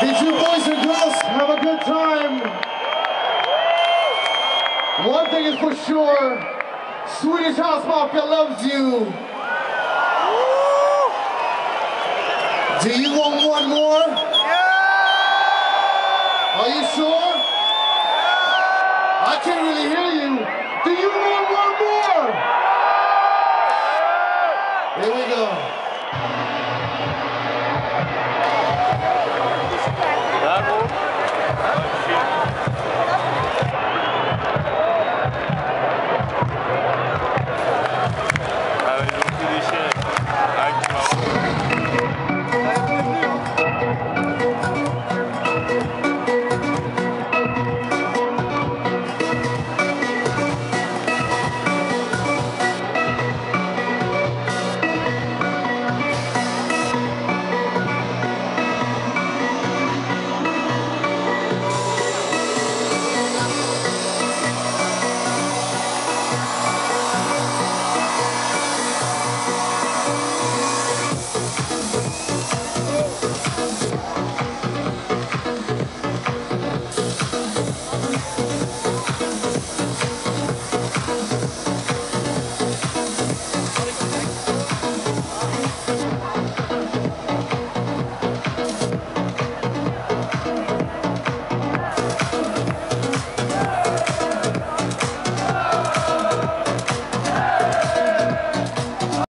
Did you boys and girls have a good time. One thing is for sure, Swedish House Mafia loves you. Do you want one more? Yeah! Are you sure? Yeah. I can't really hear you. Do you want one more? Yeah. Here we go.